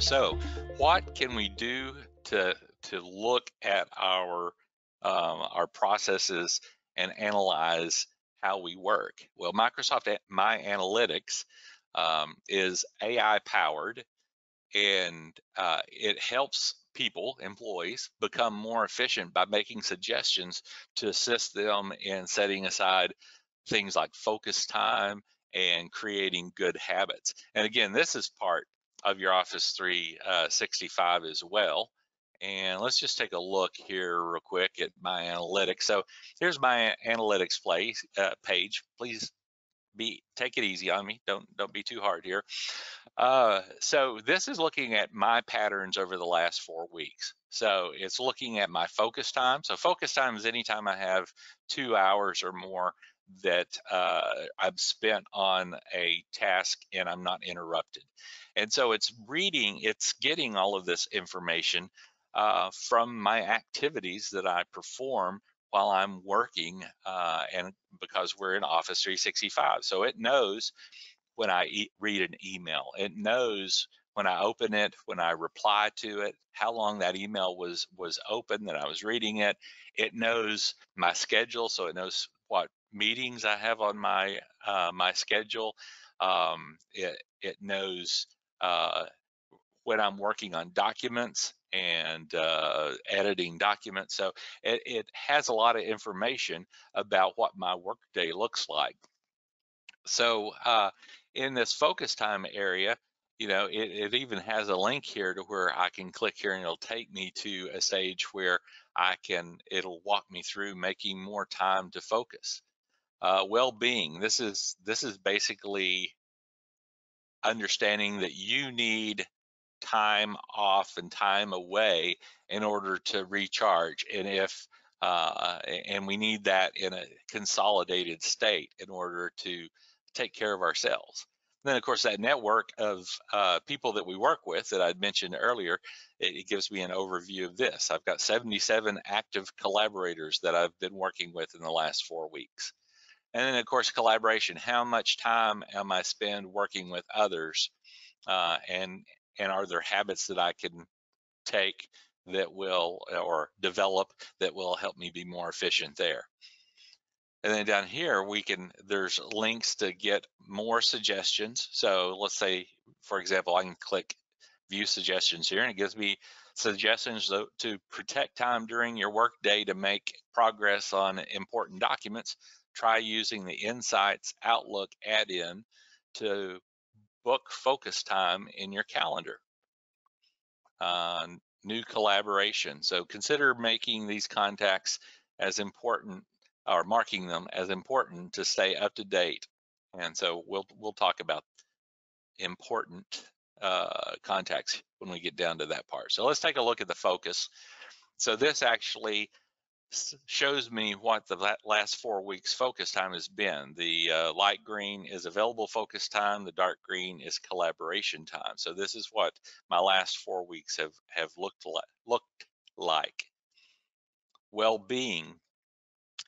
So, what can we do to to look at our um, our processes and analyze how we work? Well, Microsoft MyAnalytics um, is AI powered, and uh, it helps people, employees, become more efficient by making suggestions to assist them in setting aside things like focus time and creating good habits. And again, this is part of your Office 365 uh, as well. And let's just take a look here real quick at my analytics. So here's my analytics uh, page. Please be take it easy on me. Don't don't be too hard here. Uh, so this is looking at my patterns over the last four weeks. So it's looking at my focus time. So focus time is anytime I have two hours or more that uh, I've spent on a task and I'm not interrupted. And so it's reading, it's getting all of this information uh, from my activities that I perform while I'm working uh, and because we're in Office 365. So it knows when I e read an email, it knows when I open it, when I reply to it, how long that email was was open that I was reading it. It knows my schedule, so it knows what meetings I have on my uh, my schedule. Um, it it knows uh, when I'm working on documents and uh, editing documents. So it, it has a lot of information about what my workday looks like. So uh, in this focus time area, you know, it, it, even has a link here to where I can click here and it'll take me to a stage where I can, it'll walk me through making more time to focus. Uh, well-being, this is, this is basically understanding that you need time off and time away in order to recharge. And if uh, and we need that in a consolidated state in order to take care of ourselves. Then, of course, that network of uh, people that we work with that I'd mentioned earlier, it, it, gives me an overview of this. I've got 77 active collaborators that I've been working with in the last four weeks. And then, of course, collaboration. How much time am I spend working with others? Uh, and and are there habits that I can take that will or develop that will help me be more efficient there? And then down here, we can, there's links to get more suggestions. So let's say, for example, I can click view suggestions here and it gives me suggestions to protect time during your workday to make progress on important documents. Try using the Insights Outlook add-in to book focus time in your calendar. Uh, new collaboration. So consider making these contacts as important or marking them as important to stay up to date. And so we'll we'll talk about important uh, contacts when we get down to that part. So let's take a look at the focus. So this actually shows me what the last four weeks focus time has been. The uh, light green is available focus time, the dark green is collaboration time. So this is what my last four weeks have, have looked, li looked like. Well-being,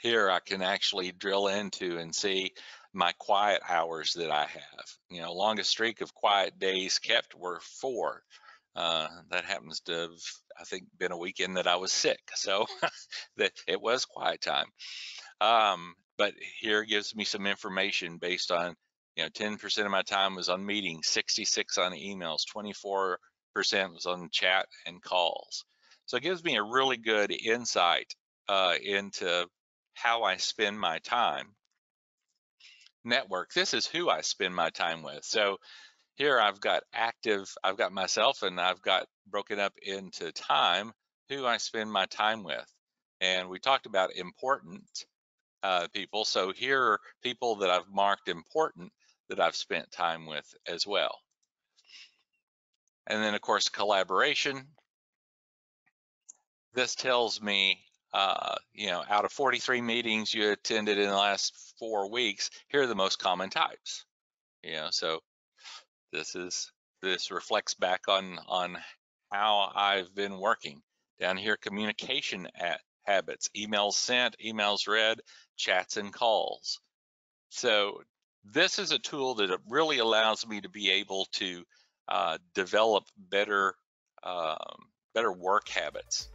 here I can actually drill into and see my quiet hours that I have. You know, longest streak of quiet days kept were four. Uh, that happens to have, I think, been a weekend that I was sick, so that it was quiet time. Um, but here gives me some information based on, you know, 10% of my time was on meetings, 66 on emails, 24% was on chat and calls. So it gives me a really good insight uh, into how I spend my time. Network, this is who I spend my time with. So here I've got active, I've got myself and I've got broken up into time, who I spend my time with. And we talked about important uh, people. So here are people that I've marked important that I've spent time with as well. And then of course, collaboration. This tells me, uh, you know, out of 43 meetings you attended in the last four weeks, here are the most common types. You know, so this is this reflects back on on how I've been working. Down here, communication at habits, emails sent, emails read, chats and calls. So this is a tool that really allows me to be able to uh, develop better um, better work habits